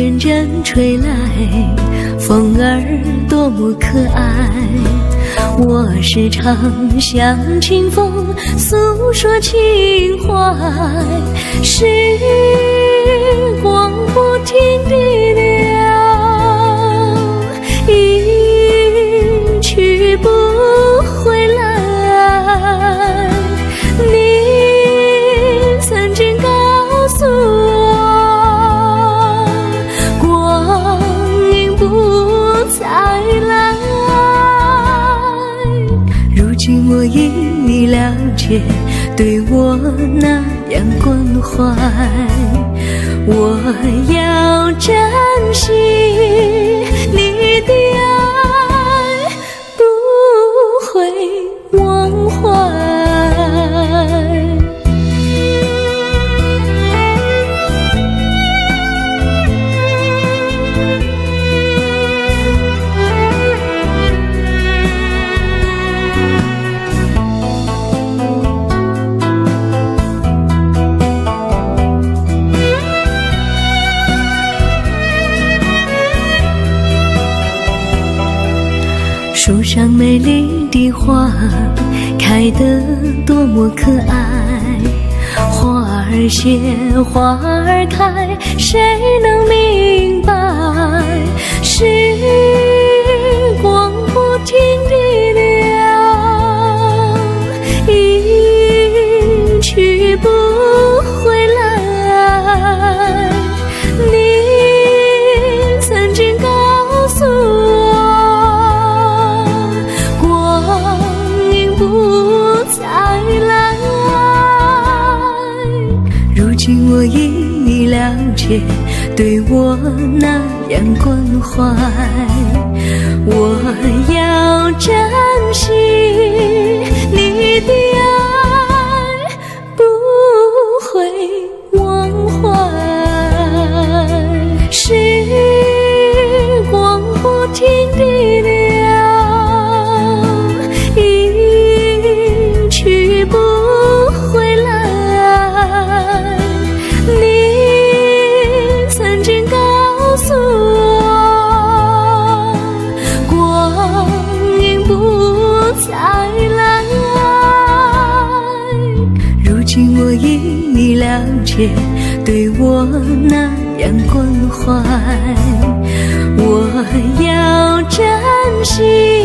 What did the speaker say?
阵阵吹来，风儿多么可爱。我时常向清风诉说情怀，是我已了解，对我那样关怀，我要珍惜树上美丽的花开得多么可爱，花儿谢，花儿开，谁能明白？时光不停地流，一去不我已了解，对我那样关怀，我要真如今我已了解，对我那样关怀，我要珍惜。